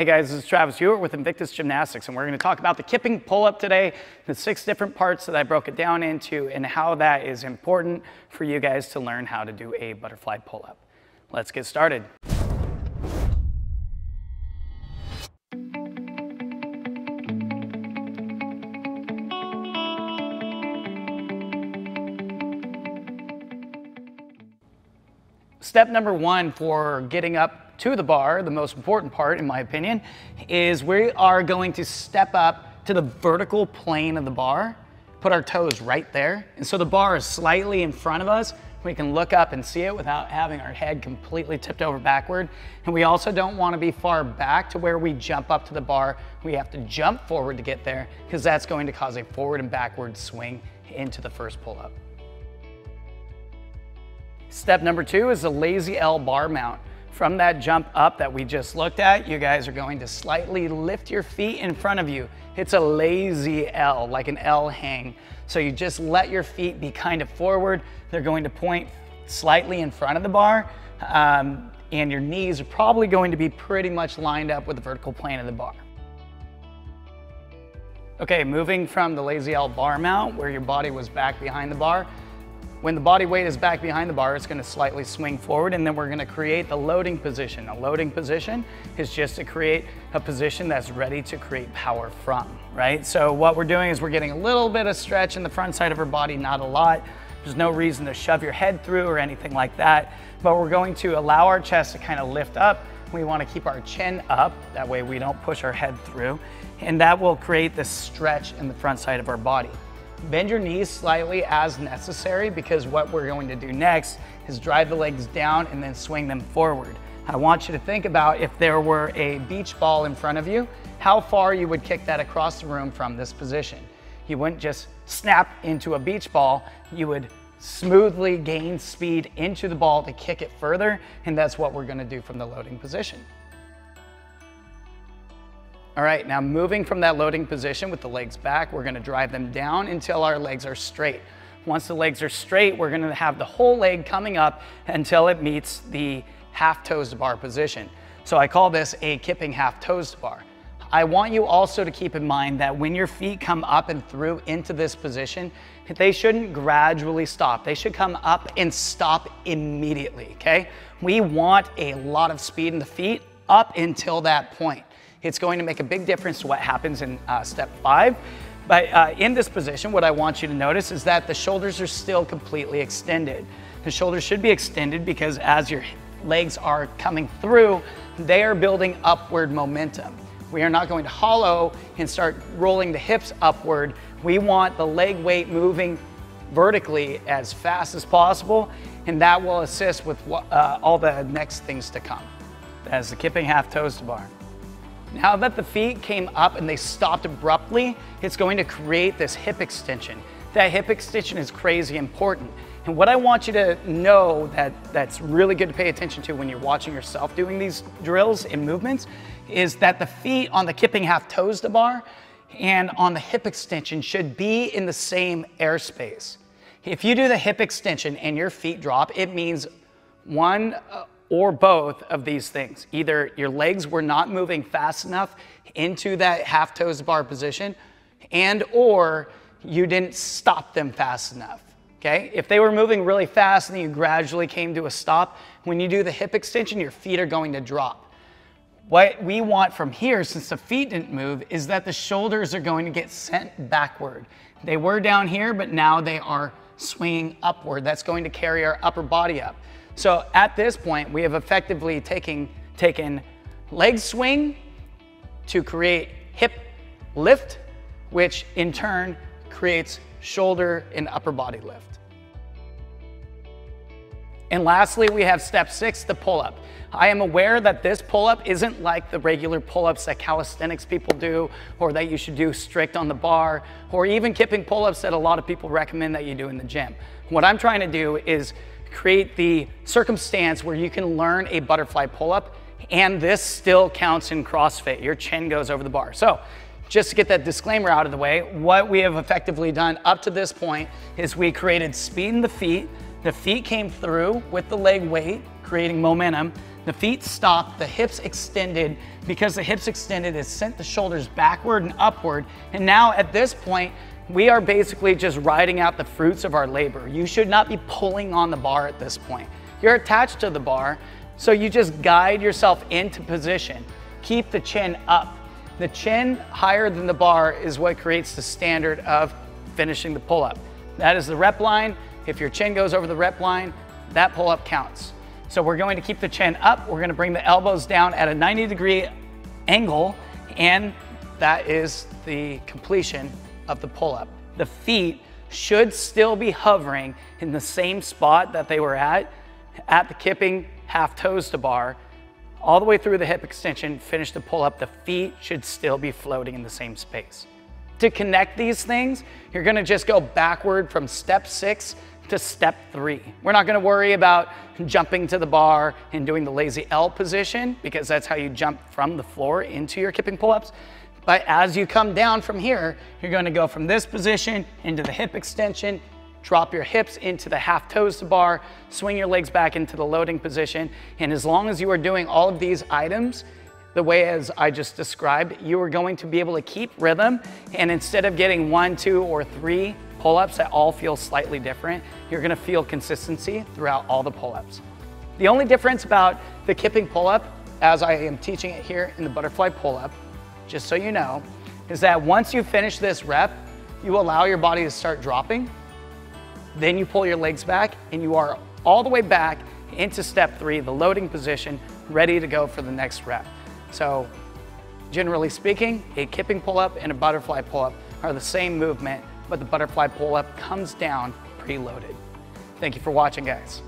Hey guys, this is Travis Ewart with Invictus Gymnastics, and we're going to talk about the kipping pull-up today, the six different parts that I broke it down into, and how that is important for you guys to learn how to do a butterfly pull-up. Let's get started. Step number one for getting up to the bar, the most important part in my opinion, is we are going to step up to the vertical plane of the bar, put our toes right there. And so the bar is slightly in front of us. We can look up and see it without having our head completely tipped over backward. And we also don't want to be far back to where we jump up to the bar. We have to jump forward to get there because that's going to cause a forward and backward swing into the first pull-up. Step number two is a lazy L bar mount. From that jump up that we just looked at, you guys are going to slightly lift your feet in front of you. It's a lazy L, like an L hang. So you just let your feet be kind of forward. They're going to point slightly in front of the bar. Um, and your knees are probably going to be pretty much lined up with the vertical plane of the bar. Okay, moving from the lazy L bar mount, where your body was back behind the bar, when the body weight is back behind the bar, it's gonna slightly swing forward and then we're gonna create the loading position. A loading position is just to create a position that's ready to create power from, right? So what we're doing is we're getting a little bit of stretch in the front side of our body, not a lot. There's no reason to shove your head through or anything like that, but we're going to allow our chest to kind of lift up. We wanna keep our chin up, that way we don't push our head through, and that will create this stretch in the front side of our body. Bend your knees slightly as necessary because what we're going to do next is drive the legs down and then swing them forward. I want you to think about if there were a beach ball in front of you, how far you would kick that across the room from this position. You wouldn't just snap into a beach ball, you would smoothly gain speed into the ball to kick it further, and that's what we're gonna do from the loading position. All right, now moving from that loading position with the legs back, we're gonna drive them down until our legs are straight. Once the legs are straight, we're gonna have the whole leg coming up until it meets the half toes to bar position. So I call this a kipping half toes to bar. I want you also to keep in mind that when your feet come up and through into this position, they shouldn't gradually stop. They should come up and stop immediately, okay? We want a lot of speed in the feet up until that point. It's going to make a big difference to what happens in uh, step five. But uh, in this position, what I want you to notice is that the shoulders are still completely extended. The shoulders should be extended because as your legs are coming through, they are building upward momentum. We are not going to hollow and start rolling the hips upward. We want the leg weight moving vertically as fast as possible, and that will assist with uh, all the next things to come. As the kipping half toes to bar. Now that the feet came up and they stopped abruptly, it's going to create this hip extension. That hip extension is crazy important. And what I want you to know that that's really good to pay attention to when you're watching yourself doing these drills and movements is that the feet on the kipping half toes to bar and on the hip extension should be in the same airspace. If you do the hip extension and your feet drop, it means one uh, or both of these things. Either your legs were not moving fast enough into that half toes bar position and or you didn't stop them fast enough. Okay? If they were moving really fast and then you gradually came to a stop, when you do the hip extension, your feet are going to drop. What we want from here, since the feet didn't move, is that the shoulders are going to get sent backward. They were down here, but now they are swinging upward. That's going to carry our upper body up. So at this point, we have effectively taken, taken leg swing to create hip lift, which in turn creates shoulder and upper body lift. And lastly, we have step six, the pull-up. I am aware that this pull-up isn't like the regular pull-ups that calisthenics people do or that you should do strict on the bar or even kipping pull-ups that a lot of people recommend that you do in the gym. What I'm trying to do is create the circumstance where you can learn a butterfly pull-up and this still counts in CrossFit. Your chin goes over the bar. So just to get that disclaimer out of the way, what we have effectively done up to this point is we created speed in the feet. The feet came through with the leg weight, creating momentum. The feet stopped, the hips extended. Because the hips extended, it sent the shoulders backward and upward. And now at this point, we are basically just riding out the fruits of our labor. You should not be pulling on the bar at this point. You're attached to the bar, so you just guide yourself into position. Keep the chin up. The chin higher than the bar is what creates the standard of finishing the pull-up. That is the rep line. If your chin goes over the rep line, that pull-up counts. So we're going to keep the chin up. We're gonna bring the elbows down at a 90 degree angle, and that is the completion of the pull-up. The feet should still be hovering in the same spot that they were at, at the kipping half toes to bar, all the way through the hip extension, finish the pull-up, the feet should still be floating in the same space. To connect these things, you're gonna just go backward from step six to step three. We're not gonna worry about jumping to the bar and doing the lazy L position because that's how you jump from the floor into your kipping pull-ups. But as you come down from here, you're gonna go from this position into the hip extension, drop your hips into the half toes to bar, swing your legs back into the loading position. And as long as you are doing all of these items, the way as I just described, you are going to be able to keep rhythm. And instead of getting one, two, or three pull-ups that all feel slightly different, you're gonna feel consistency throughout all the pull-ups. The only difference about the kipping pull-up, as I am teaching it here in the butterfly pull-up, just so you know, is that once you finish this rep, you allow your body to start dropping. Then you pull your legs back and you are all the way back into step three, the loading position, ready to go for the next rep. So generally speaking, a kipping pull-up and a butterfly pull-up are the same movement, but the butterfly pull-up comes down preloaded. Thank you for watching, guys.